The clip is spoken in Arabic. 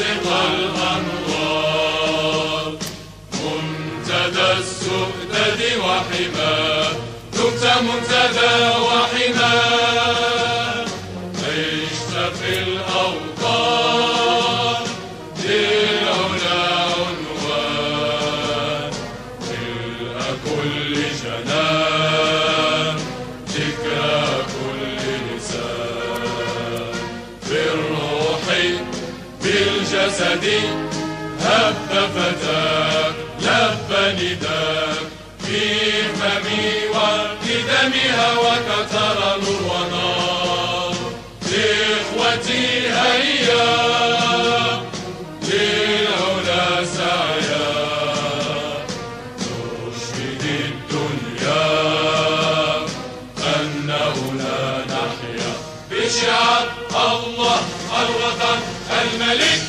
مغرق الأنوار منتدى السؤدد وحماه دمت منتدى وحماه عشت في الأوطان للعلا عنوان تلك كل جنان ذكرى بالجسد هب فتاك لب نداك في فمي ولدم هواك ترى نور ونار لا نحيا بشعار الله الوطن الملك